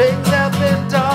Things have been done.